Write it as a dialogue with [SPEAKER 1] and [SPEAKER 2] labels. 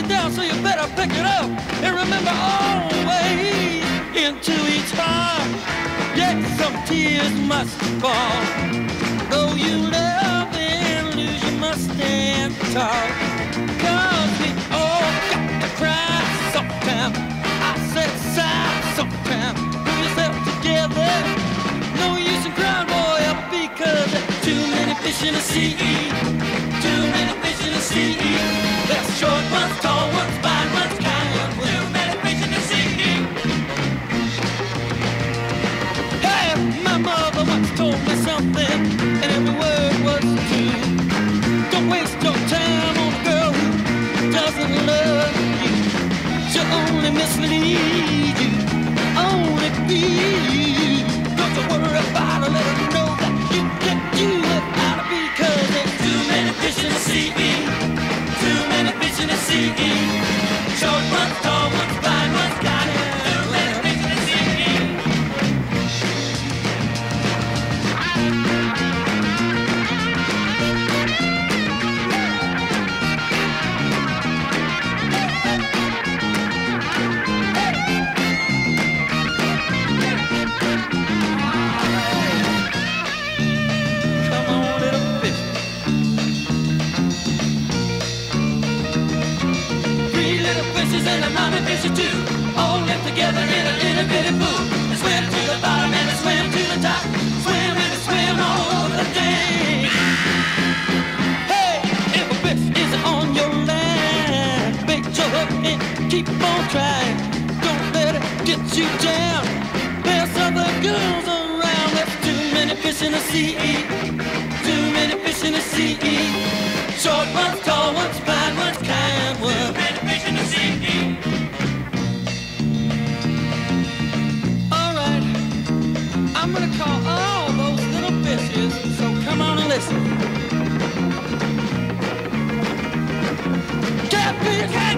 [SPEAKER 1] way down, so you better pick it up. And remember always into each heart. Yes, some tears must fall. Though you love and lose, you must stand tall. Cause we all got to cry sometime. I said sigh sometime. Pull yourself together. No use in crying, boy, because there's too many fish in the sea. You. Don't you worry about her know that you can do her because there's too many fish in the sea. Too many fish in the sea. Short ones, tall ones, fish or two, all live together in a little bitty pool. They swim to the bottom and they swim to the top, swim and they swim all the day. Hey, if a fish is on your line, bait your hook and keep on trying. Don't let it get you down. There's other girls around. There's too many fish in the sea. Too many fish in the sea. so come on and listen. Get me